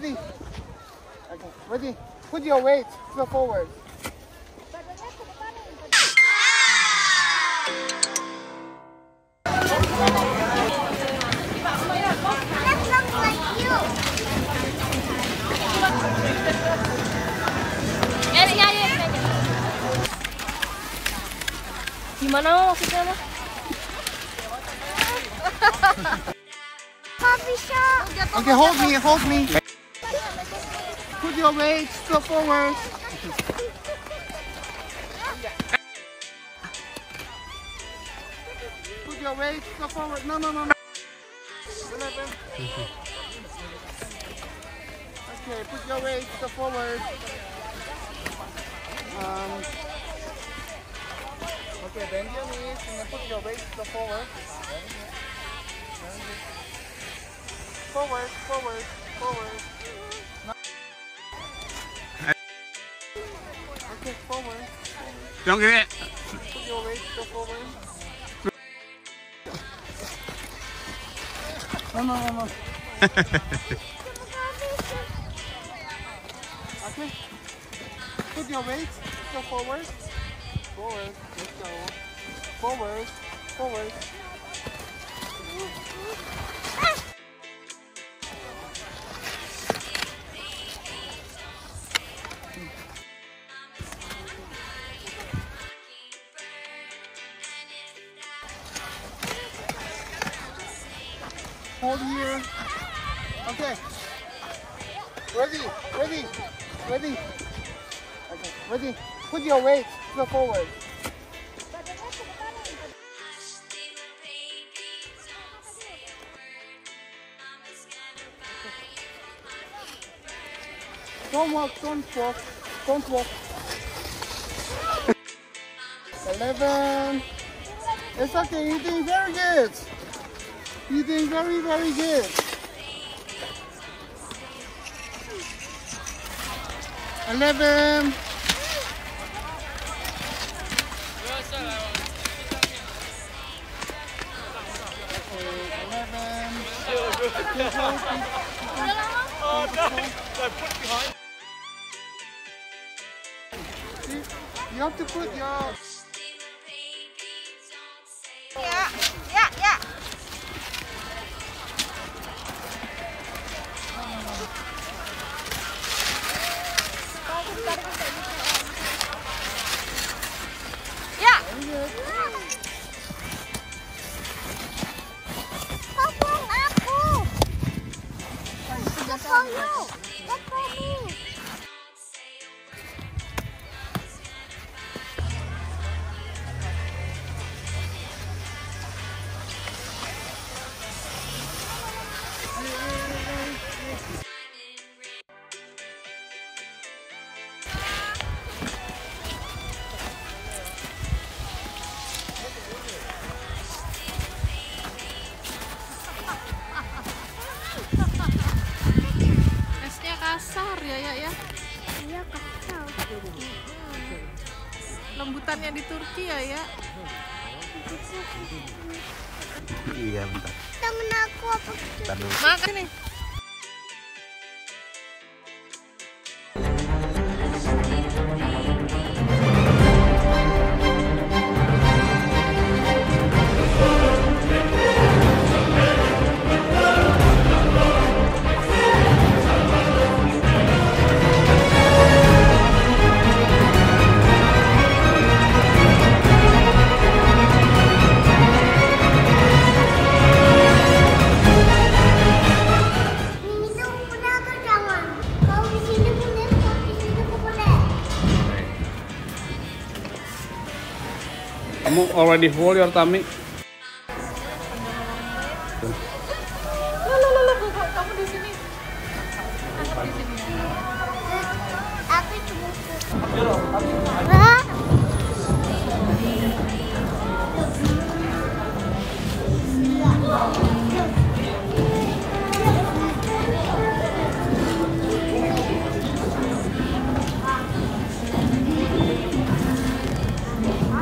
ready? Okay, ready? Put your weight to the forward. That looks like you. Gimana maksudnya mah? Coffee shop. Okay, hold me, hold me. Your weight the forward. Put your weight to forward. No, no, no, no. Okay, put your weight the forward. Um, okay, bend your knees and then put your weight the forward. Forward, forward, forward. No. Forward. Don't get it. Put your weight to the forward. No, no, no, no. Okay. Put your weight to the forward. Forward. Let's go. Forward. Forward. Hold here. Okay. Ready, ready, ready. Okay, ready. Put your weight the forward. Don't walk, don't walk, don't walk. Eleven. It's okay, you're doing very good. You're doing very, very good. Eleven. Eleven. See, You have to put your Iya kacau. Lembutannya di Turki ya ya. Iya bentar. Temen aku apa? Dulu. Makan nih. Kamu already full your tummy? Kamu di sini. Angkat di sini. Aku cuma Hah?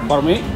For me?